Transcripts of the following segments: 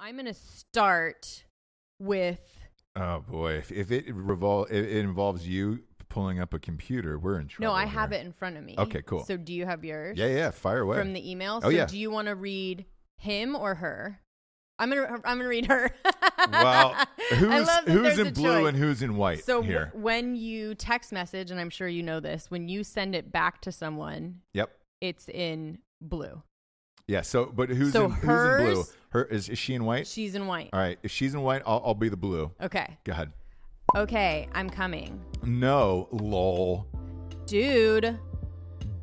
I'm gonna start with Oh boy, if, if it revol it, it involves you pulling up a computer, we're in trouble. no, I have it in front of me. Okay, cool. So do you have yours? Yeah, yeah, fire away. From the email. Oh, so yeah. do you want to read him or her? I'm gonna I'm gonna read her. well, who's who's in blue choice. and who's in white So w- here? when you text message, and I'm sure you know this, when you send it back to someone, Yep. it's in blue. Yeah. So, but who's So in, who's in blue? Her is, is she in white? She's in white. All right. If she's in white, I'll, I'll be the blue. Okay. Go ahead. Okay, I'm coming. No, lol, Dude,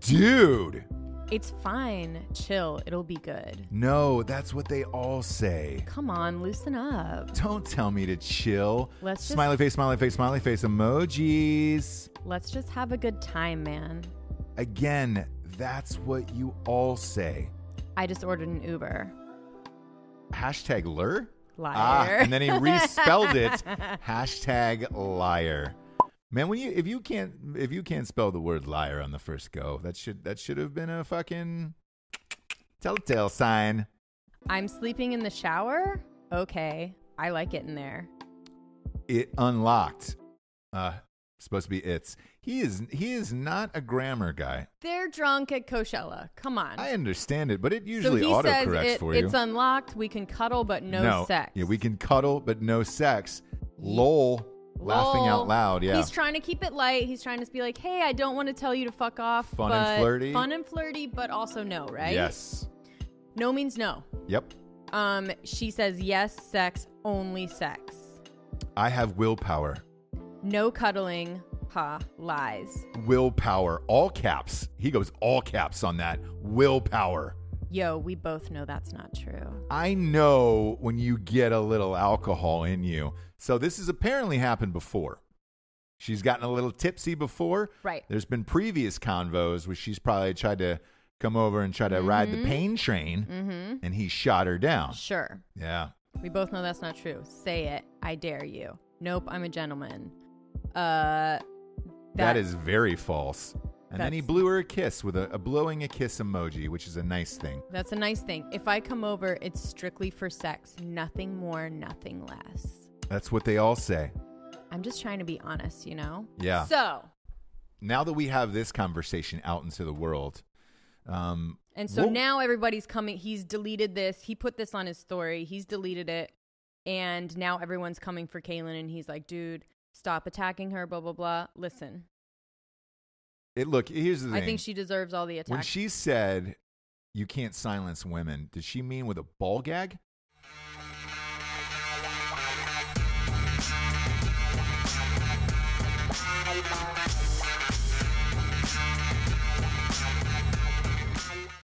dude. it's fine. Chill. It'll be good. No, that's what they all say. Come on, loosen up. Don't tell me to chill. Let's just- smiley face, smiley face, smiley face emojis. Let's just have a good time, man. Again, that's what you all say. I just ordered an Uber. Hashtag lur? Liar. Ah, and then he respelled it. Hashtag liar. Man, when you if you can't if you can't spell the word liar on the first go, that should that should have been a fucking telltale sign. I'm sleeping in the shower? Okay. I like it in there. It unlocked. Uh supposed to be it's. He is he is not a grammar guy. They're drunk at Coachella. Come on. I understand it, but it usually so autocorrects it, for you. it's unlocked. We can cuddle, but no, sex. Yeah, we can cuddle, but no sex. Lol. Laughing out loud, yeah. He's trying to keep it light. He's trying to be like, hey, I don't want to tell you to fuck off. Fun and flirty. Fun and flirty, but also no, right? Yes. No means no. Yep. Um, she says yes, sex, only sex. I have willpower. No cuddling. Ha, lies. Willpower. All caps. He goes all caps on that. Willpower. Yo, we both know that's not true. I know when you get a little alcohol in you. So this has apparently happened before. She's gotten a little tipsy before. Right. There's been previous convos where she's probably tried to come over and try to ride the pain train, Mm-hmm. and he shot her down. Sure. Yeah. We both know that's not true. Say it. I dare you. Nope, I'm a gentleman. Uh, that is very false. And then he blew her a kiss with a, a blowing a kiss emoji, which is a nice thing. That's a nice thing. If I come over, it's strictly for sex. Nothing more, nothing less. That's what they all say. I'm just trying to be honest, you know? Yeah. So, Now that we have this conversation out into the world, um, and so we'll- now everybody's coming. He's deleted this. He put this on his story. He's deleted it. And now everyone's coming for Caelynn. And he's like, dude, stop attacking her, blah, blah, blah. Listen, it look here's the thing. I think she deserves all the when attack. she said you can't silence women, did she mean with a ball gag?